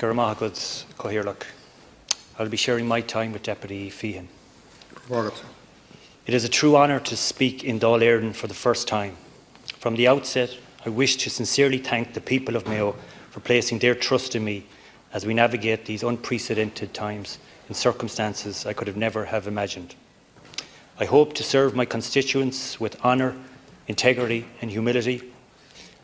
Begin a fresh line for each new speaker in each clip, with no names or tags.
Garamahagods Cohirlock. I'll be sharing my time with Deputy Feighan. It is a true honour to speak in Dáil Éireann for the first time. From the outset, I wish to sincerely thank the people of Mayo for placing their trust in me as we navigate these unprecedented times in circumstances I could have never have imagined. I hope to serve my constituents with honour, integrity and humility,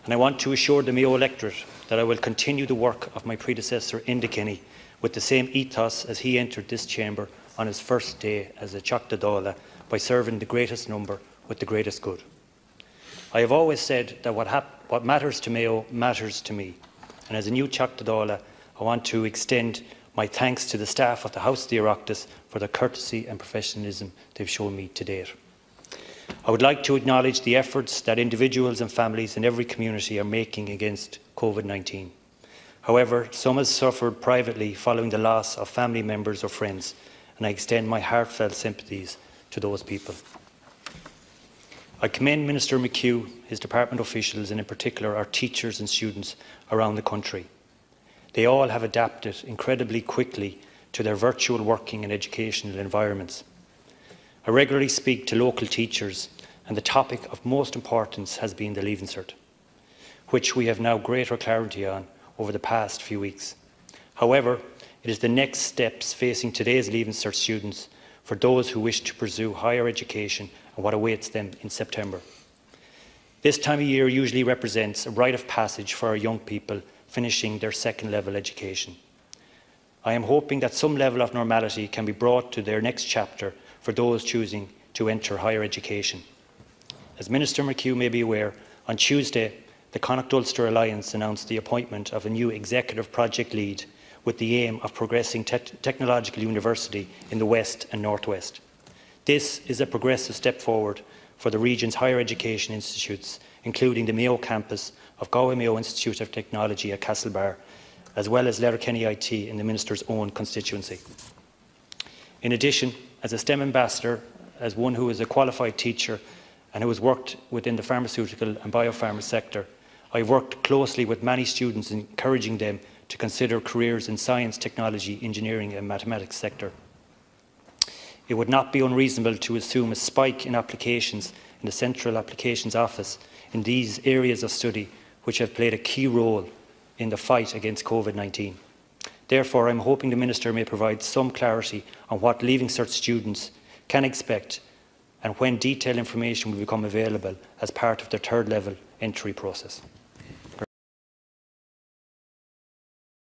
and I want to assure the Mayo electorate that I will continue the work of my predecessor Enda Kenny with the same ethos as he entered this chamber on his first day as a Teachta by serving the greatest number with the greatest good. I have always said that what, what matters to Mayo matters to me, and as a new Teachta I want to extend my thanks to the staff of the House of the Oireachtas for the courtesy and professionalism they've shown me to date. I would like to acknowledge the efforts that individuals and families in every community are making against COVID-19. However, some have suffered privately following the loss of family members or friends, and I extend my heartfelt sympathies to those people. I commend Minister McHugh, his department officials, and in particular our teachers and students around the country. They all have adapted incredibly quickly to their virtual working and educational environments. I regularly speak to local teachers, and the topic of most importance has been the Leaving Cert, which we have now greater clarity on over the past few weeks. However, it is the next steps facing today's Leaving Cert students for those who wish to pursue higher education and what awaits them in September. This time of year usually represents a rite of passage for our young people finishing their second level education. I am hoping that some level of normality can be brought to their next chapter for those choosing to enter higher education. As Minister McHugh may be aware, on Tuesday, the Connacht Ulster Alliance announced the appointment of a new executive project lead with the aim of progressing te technological university in the West and Northwest. This is a progressive step forward for the region's higher education institutes, including the Mayo campus of Galway Mayo Institute of Technology at Castlebar, as well as Letterkenny IT in the Minister's own constituency. In addition, as a STEM ambassador, as one who is a qualified teacher and who has worked within the pharmaceutical and biopharma sector, I have worked closely with many students encouraging them to consider careers in science, technology, engineering and mathematics sector. It would not be unreasonable to assume a spike in applications in the Central Applications Office in these areas of study which have played a key role in the fight against COVID-19. Therefore, I am hoping the Minister may provide some clarity on what Leaving Cert students can expect and when detailed information will become available as part of their third level entry process.